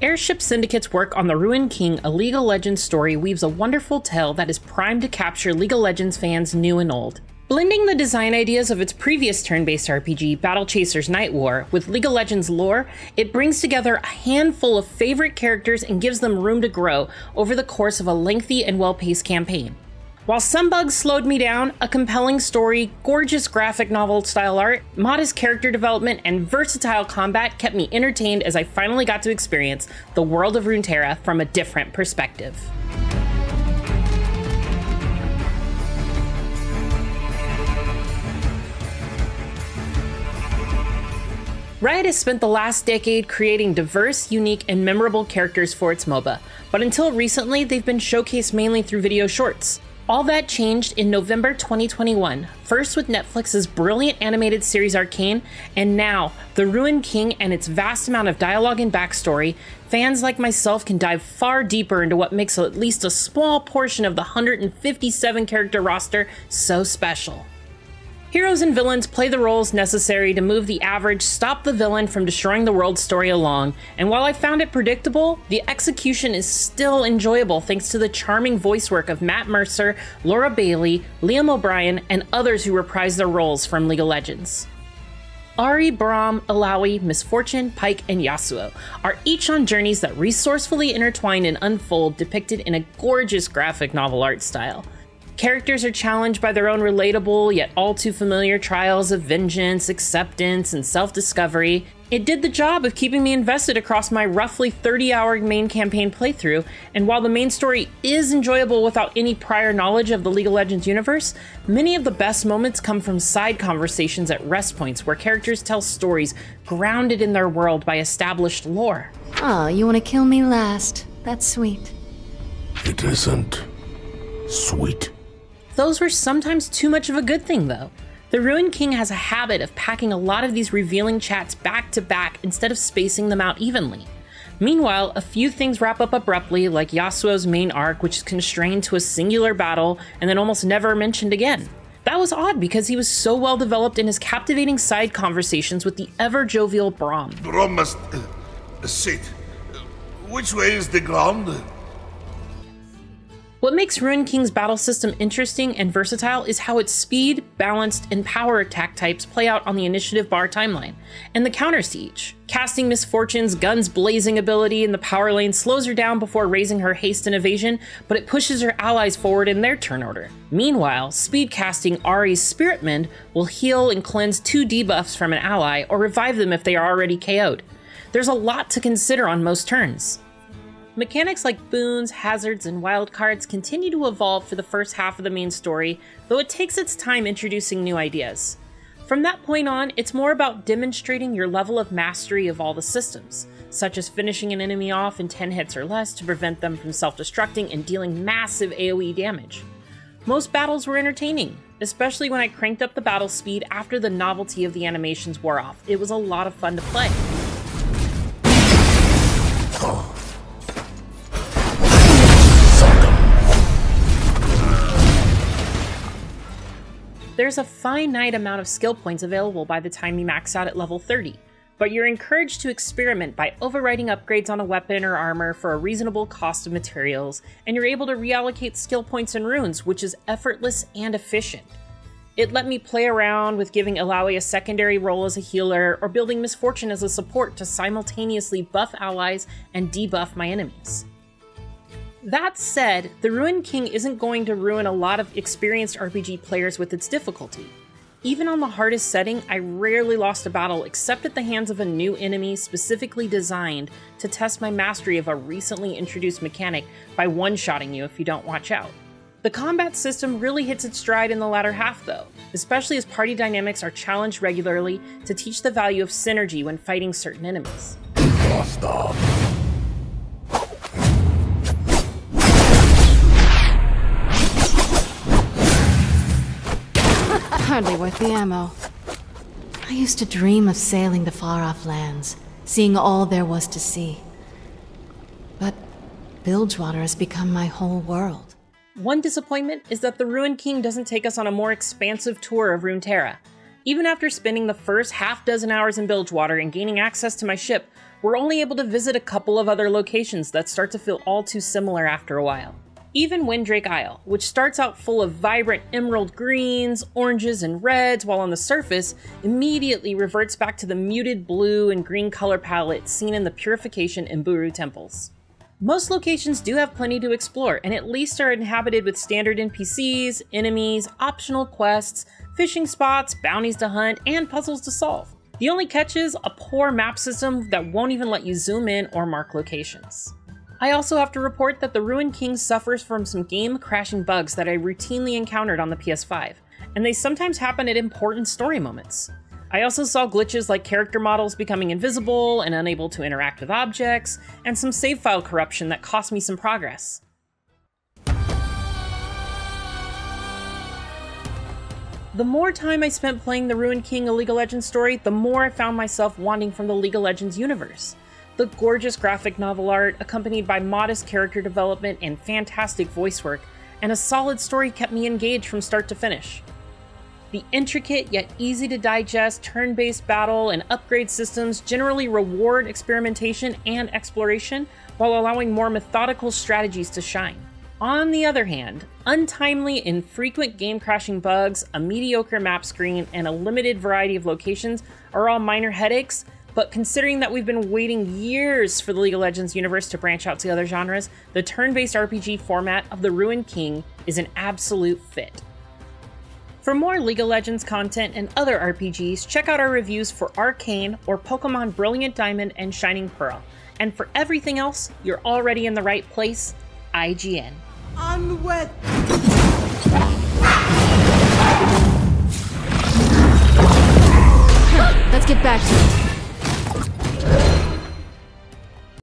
Airship Syndicate's work on the Ruined King, a League of Legends story, weaves a wonderful tale that is primed to capture League of Legends fans new and old. Blending the design ideas of its previous turn based RPG, Battle Chasers Nightwar, with League of Legends lore, it brings together a handful of favorite characters and gives them room to grow over the course of a lengthy and well paced campaign. While some bugs slowed me down, a compelling story, gorgeous graphic novel style art, modest character development, and versatile combat kept me entertained as I finally got to experience the world of Runeterra from a different perspective. Riot has spent the last decade creating diverse, unique, and memorable characters for its MOBA, but until recently, they've been showcased mainly through video shorts. All that changed in November 2021, first with Netflix's brilliant animated series Arcane, and now The Ruined King and its vast amount of dialogue and backstory. Fans like myself can dive far deeper into what makes at least a small portion of the 157 character roster so special. Heroes and villains play the roles necessary to move the average, stop the villain from destroying the world story along, and while I found it predictable, the execution is still enjoyable thanks to the charming voice work of Matt Mercer, Laura Bailey, Liam O'Brien, and others who reprise their roles from League of Legends. Ahri, Braum, Illaoi, Misfortune, Pyke, and Yasuo are each on journeys that resourcefully intertwine and unfold, depicted in a gorgeous graphic novel art style. Characters are challenged by their own relatable yet all too familiar trials of vengeance, acceptance, and self discovery. It did the job of keeping me invested across my roughly 30 hour main campaign playthrough, and while the main story is enjoyable without any prior knowledge of the League of Legends universe, many of the best moments come from side conversations at rest points where characters tell stories grounded in their world by established lore. Oh, you want to kill me last? That's sweet. It isn't sweet. Those were sometimes too much of a good thing, though. The Ruined King has a habit of packing a lot of these revealing chats back to back instead of spacing them out evenly. Meanwhile, a few things wrap up abruptly, like Yasuo's main arc, which is constrained to a singular battle and then almost never mentioned again. That was odd because he was so well developed in his captivating side conversations with the ever jovial Braum. Braum must uh, sit. Which way is the ground? What makes Ruined King's battle system interesting and versatile is how its speed, balanced, and power attack types play out on the initiative bar timeline, and the counter siege. Casting Miss Fortune's guns blazing ability in the power lane slows her down before raising her haste and evasion, but it pushes her allies forward in their turn order. Meanwhile, speed casting Ahri's Spirit Mend will heal and cleanse two debuffs from an ally or revive them if they are already KO'd. There's a lot to consider on most turns. Mechanics like boons, hazards, and wildcards continue to evolve for the first half of the main story, though it takes its time introducing new ideas. From that point on, it's more about demonstrating your level of mastery of all the systems, such as finishing an enemy off in 10 hits or less to prevent them from self destructing and dealing massive AoE damage. Most battles were entertaining, especially when I cranked up the battle speed after the novelty of the animations wore off. It was a lot of fun to play. There's a finite amount of skill points available by the time you max out at level 30, but you're encouraged to experiment by overwriting upgrades on a weapon or armor for a reasonable cost of materials, and you're able to reallocate skill points and runes, which is effortless and efficient. It let me play around with giving Illaoi a secondary role as a healer, or building Miss Fortune as a support to simultaneously buff allies and debuff my enemies. That said, the Ruined King isn't going to ruin a lot of experienced RPG players with its difficulty. Even on the hardest setting, I rarely lost a battle except at the hands of a new enemy specifically designed to test my mastery of a recently introduced mechanic by one-shotting you if you don't watch out. The combat system really hits its stride in the latter half though, especially as party dynamics are challenged regularly to teach the value of synergy when fighting certain enemies. Hardly worth the ammo. I used to dream of sailing to far-off lands, seeing all there was to see. But Bilgewater has become my whole world. One disappointment is that the Ruined King doesn't take us on a more expansive tour of Runeterra. Even after spending the first half dozen hours in Bilgewater and gaining access to my ship, we're only able to visit a couple of other locations that start to feel all too similar after a while. Even Windrake Isle, which starts out full of vibrant emerald greens, oranges, and reds while on the surface, immediately reverts back to the muted blue and green color palette seen in the Purification and Buhru temples. Most locations do have plenty to explore, and at least are inhabited with standard NPCs, enemies, optional quests, fishing spots, bounties to hunt, and puzzles to solve. The only catch is a poor map system that won't even let you zoom in or mark locations. I also have to report that the Ruined King suffers from some game crashing bugs that I routinely encountered on the PS5, and they sometimes happen at important story moments. I also saw glitches like character models becoming invisible and unable to interact with objects, and some save file corruption that cost me some progress. The more time I spent playing the Ruined King a League of Legends story, the more I found myself wanting from the League of Legends universe. The gorgeous graphic novel art, accompanied by modest character development and fantastic voice work, and a solid story kept me engaged from start to finish. The intricate yet easy to digest turn based battle and upgrade systems generally reward experimentation and exploration while allowing more methodical strategies to shine. On the other hand, untimely, infrequent game crashing bugs, a mediocre map screen, and a limited variety of locations are all minor headaches but considering that we've been waiting years for the League of Legends universe to branch out to other genres, the turn based RPG format of the Ruined King is an absolute fit. For more League of Legends content and other RPGs, check out our reviews for Arcane or Pokemon Brilliant Diamond and Shining Pearl. And for everything else, you're already in the right place IGN. Unwed. Let's get back to it.